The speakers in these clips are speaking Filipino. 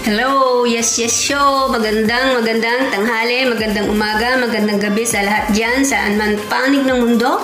Hello! Yes, yes, show! Magandang, magandang tanghali, magandang umaga, magandang gabi sa lahat dyan, saan man panig ng mundo.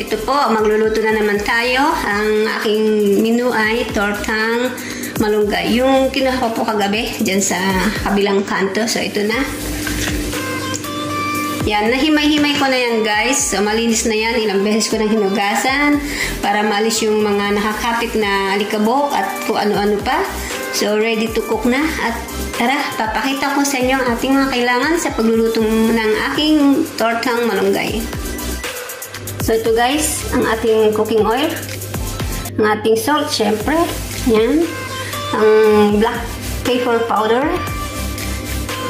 Ito po, magluluto na naman tayo. Ang aking menu ay tortang malunggay. Yung kinuha po kagabi, dyan sa kabilang kanto. So, ito na. Yan, nahimay-himay ko na yan guys. So, malinis na yan. Ilang beses ko nang hinugasan para maalis yung mga nakakapit na alikabok at kung ano-ano pa. So, ready to cook na. At tara, papakita ko sa inyo ang ating mga kailangan sa pagluluto ng aking tortang malunggay. So, ito guys, ang ating cooking oil. Ang ating salt, syempre. Yan. Ang black pepper powder.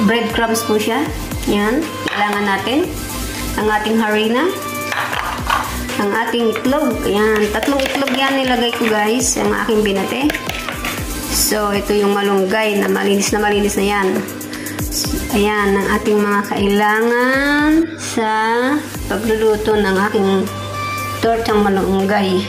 Breadcrumbs po siya. Yan. Kailangan natin. Ang ating harina. Ang ating itlog. Yan. Tatlong itlog yan nilagay ko guys. Ang aking binate. So, ito yung malunggay na malinis na malinis na yan. Ayan, ang ating mga kailangan sa pagluluto ng aking tortang malunggay.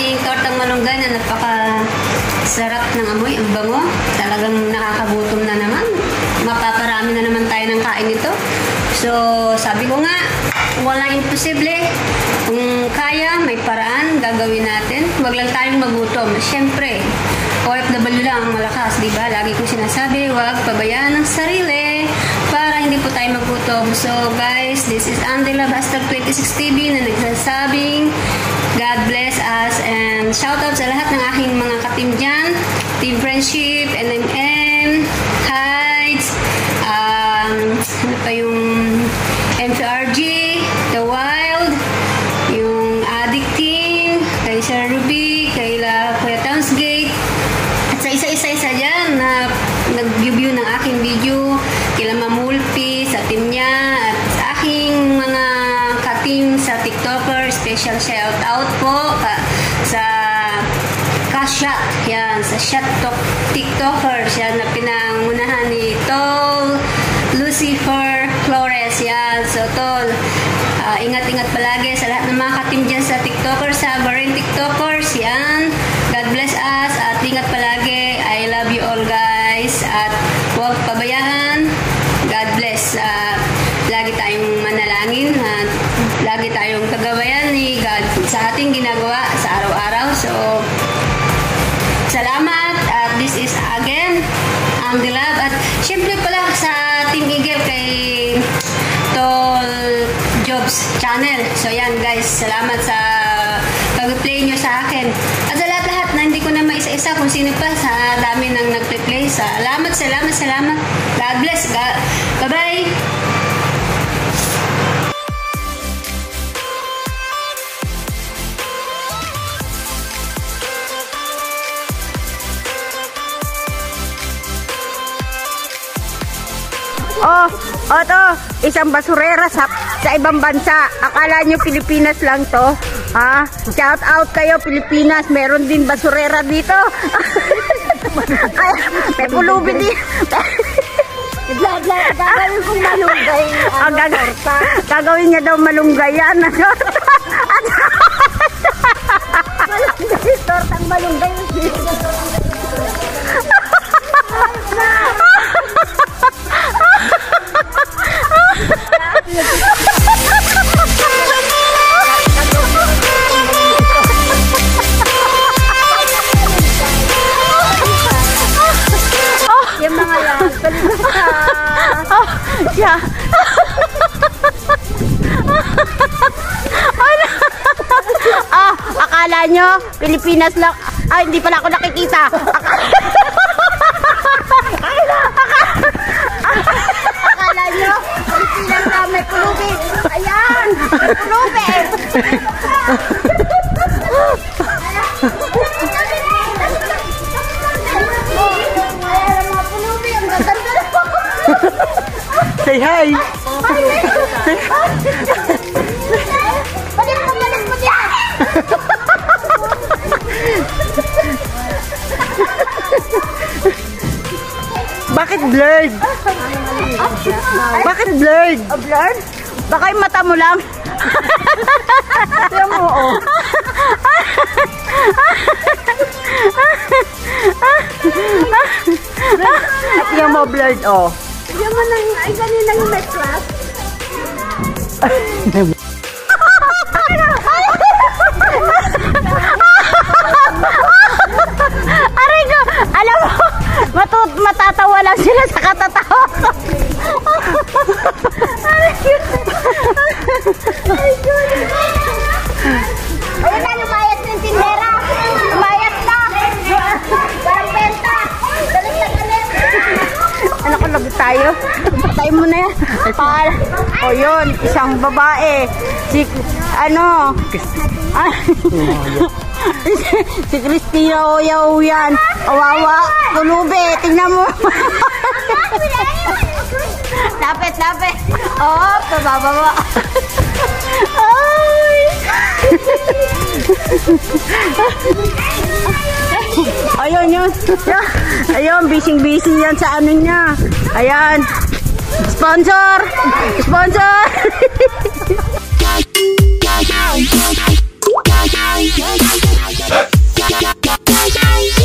Ating tortang malunggay na napaka sarap ng amoy, ang bango. Talagang nakakagutom na naman. Mapaparami na naman tayo ng kain nito. So, sabi ko nga, walang imposible. Kung kaya, may paraan, gagawin natin. Huwag lang tayong magutom. Siyempre, OFW lang ang malakas, di ba? Lagi kong sinasabi, huwag pabayaan ng sarili para hindi po tayo magutom. So, guys, this is Andela Bastag 26 TV na nagsasabing God bless and shout out sa lahat ng aking mga katim dyan. Team Friendship, NMM, Heights, um, ano pa yung MPRG, The Wild, yung Addict Team, kay Sir Ruby, kay La Kuya Townsgate, at sa isa-isa-isa dyan na nag-view ng aking video, kila Mamulpi, sa team niya, at sa aking mga ka-team sa TikToker, special shout out po Yan, sa Shot Talk TikTokers, yan, na pinangunahan ni Tol Lucifer Flores, yan, so Tol, ah, ingat-ingat palagi sa lahat ng mga ka-team dyan sa TikTokers, sa Barin TikTokers, yan, Channel. So yan guys, salamat sa pag-play nyo sa akin. At sa lahat-lahat na hindi ko na maisa-isa kung sino pa sa dami nang nag-play. Salamat, salamat, salamat. God bless. Bye-bye. Oh, oh to, isang basurera sa, sa ibang bansa. Akala nyo Pilipinas lang to? Ha? Shout out kayo Pilipinas, meron din basurera dito. Ay, may pulubi din. Gagawin kong malunggay. Ang gag- gagawin niya daw malunggay yan. Malunggay, tortang malunggay. Yung siya. Ano? ah, akala nyo Pilipinas lang. Ay, hindi pala ako nakikita. Akala nyo, Pilipinas lang may pulubi. Ayan, may pulubi. Say hi. Balik mo, balik mo diyan. Bakit blurred? Bakit blurred? Oh, blurred? Baka yung mata mo lang. Tingnan mo, oh. Yung mo blurred, oh. Tingnan mo nang, ay ganun lang may plus. Aray ko, alam mo, matut matatawa lang sila sa katatawa ko. Aray ko. Ayun tayo? Patay mo na yan. Pal. O yun, isang babae. Si, ano? Si Christina Oyaw yan. Awawa. Tulube. Tingnan mo. lapit, lapit. Oh, pababa. Ay. Ayun yun. Ya, Ayun, bising-bising yan sa ano niya. Ayan. Sponsor! Sponsor! Sponsor!